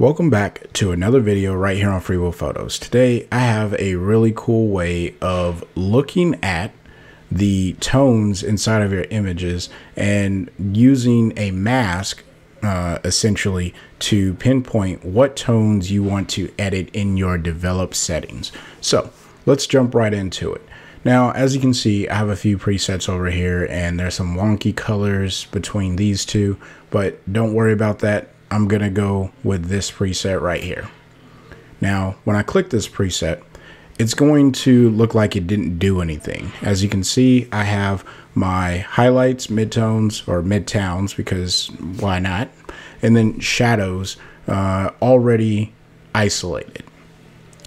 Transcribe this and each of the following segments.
Welcome back to another video right here on Free Will Photos. Today I have a really cool way of looking at the tones inside of your images and using a mask uh, essentially to pinpoint what tones you want to edit in your develop settings. So let's jump right into it. Now, as you can see, I have a few presets over here and there's some wonky colors between these two, but don't worry about that I'm going to go with this preset right here. Now, when I click this preset, it's going to look like it didn't do anything. As you can see, I have my highlights, midtones, or midtowns, because why not? And then shadows uh, already isolated.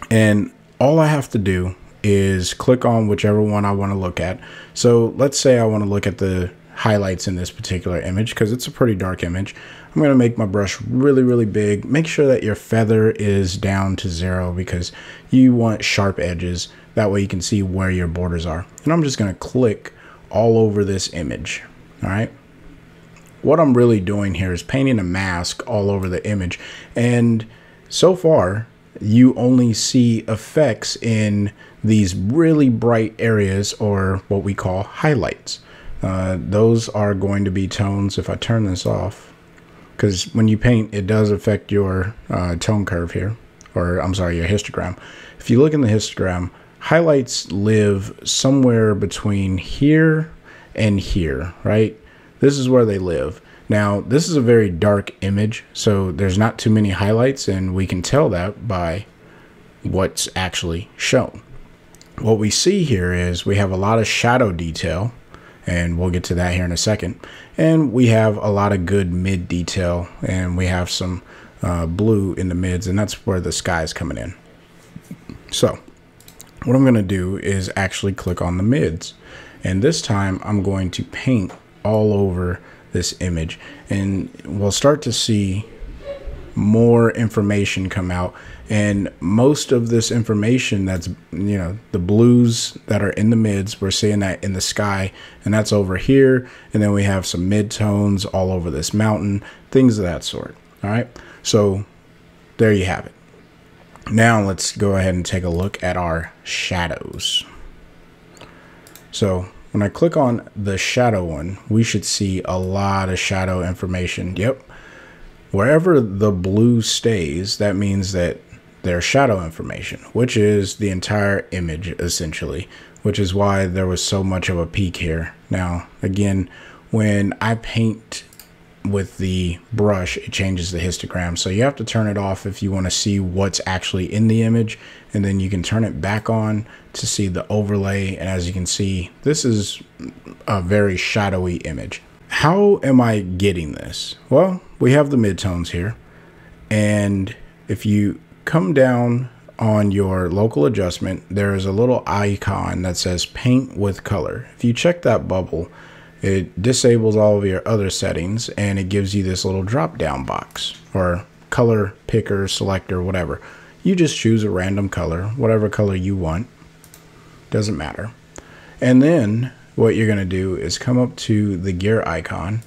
And all I have to do is click on whichever one I want to look at. So let's say I want to look at the highlights in this particular image because it's a pretty dark image. I'm going to make my brush really, really big. Make sure that your feather is down to zero because you want sharp edges. That way you can see where your borders are. And I'm just going to click all over this image. All right. What I'm really doing here is painting a mask all over the image. And so far, you only see effects in these really bright areas or what we call highlights. Uh, those are going to be tones. If I turn this off, because when you paint, it does affect your uh, tone curve here, or I'm sorry, your histogram. If you look in the histogram, highlights live somewhere between here and here, right? This is where they live. Now, this is a very dark image, so there's not too many highlights, and we can tell that by what's actually shown. What we see here is we have a lot of shadow detail, and we'll get to that here in a second. And we have a lot of good mid detail, and we have some uh, blue in the mids, and that's where the sky is coming in. So what I'm going to do is actually click on the mids, and this time I'm going to paint all over this image, and we'll start to see more information come out. And most of this information that's you know the blues that are in the mids we're seeing that in the sky and that's over here. And then we have some mid tones all over this mountain things of that sort. All right? So there you have it. Now let's go ahead and take a look at our shadows. So when I click on the shadow one we should see a lot of shadow information. Yep wherever the blue stays that means that their shadow information, which is the entire image essentially, which is why there was so much of a peak here. Now, again, when I paint with the brush, it changes the histogram. So you have to turn it off if you want to see what's actually in the image. And then you can turn it back on to see the overlay. And as you can see, this is a very shadowy image. How am I getting this? Well, we have the midtones here. And if you come down on your local adjustment, there is a little icon that says paint with color. If you check that bubble, it disables all of your other settings and it gives you this little drop down box or color picker, selector, whatever. You just choose a random color, whatever color you want. Doesn't matter. And then what you're going to do is come up to the gear icon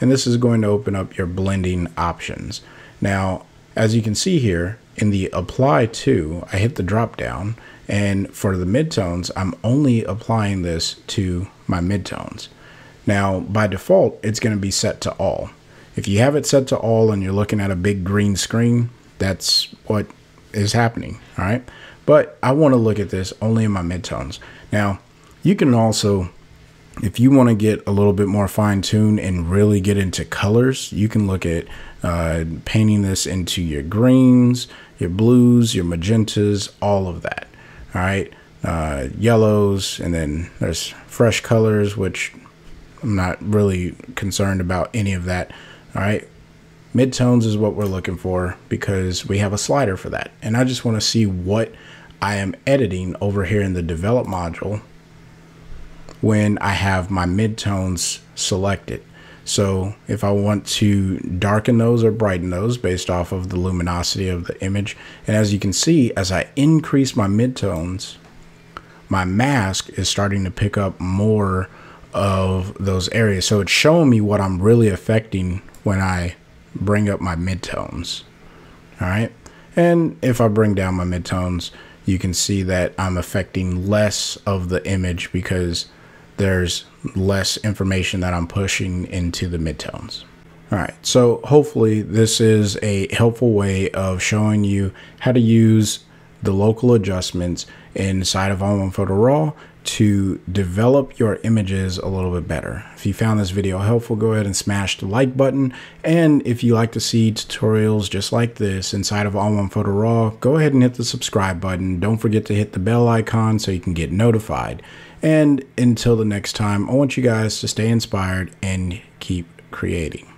and this is going to open up your blending options. Now, as you can see here, in the apply to, I hit the drop down and for the midtones, I'm only applying this to my midtones. Now, by default, it's going to be set to all. If you have it set to all and you're looking at a big green screen, that's what is happening, all right? But I want to look at this only in my midtones. Now, you can also, if you want to get a little bit more fine tuned and really get into colors, you can look at uh, painting this into your greens, your blues, your magentas, all of that. All right. Uh, yellows, and then there's fresh colors, which I'm not really concerned about any of that. All right. Midtones is what we're looking for because we have a slider for that. And I just want to see what I am editing over here in the develop module when I have my midtones selected. So if I want to darken those or brighten those based off of the luminosity of the image, and as you can see, as I increase my midtones, my mask is starting to pick up more of those areas. So it's showing me what I'm really affecting when I bring up my midtones. All right. And if I bring down my midtones, you can see that I'm affecting less of the image because there's less information that I'm pushing into the midtones. All right, so hopefully this is a helpful way of showing you how to use the local adjustments inside of ON1 Photo Raw to develop your images a little bit better. If you found this video helpful, go ahead and smash the like button. And if you like to see tutorials just like this inside of ON1 Photo Raw, go ahead and hit the subscribe button. Don't forget to hit the bell icon so you can get notified. And until the next time, I want you guys to stay inspired and keep creating.